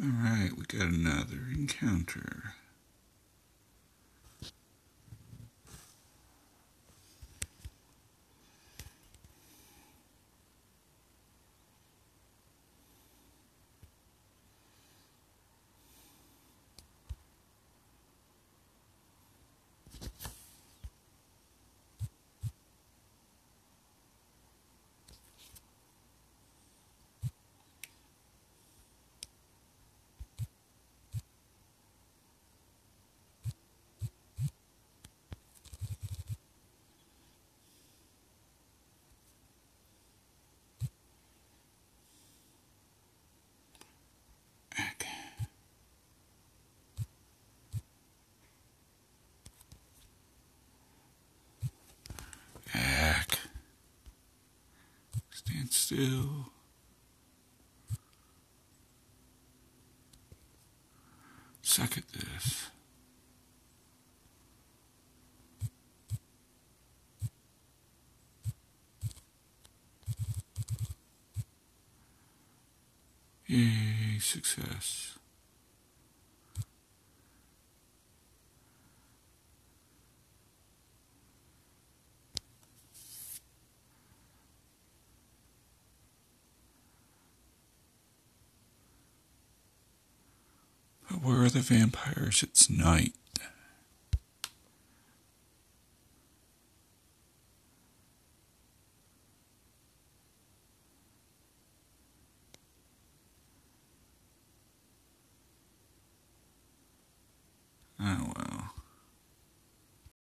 Alright, we got another encounter. Stand still. Suck at this. Yay, success. where are the vampires? It's night. Oh well.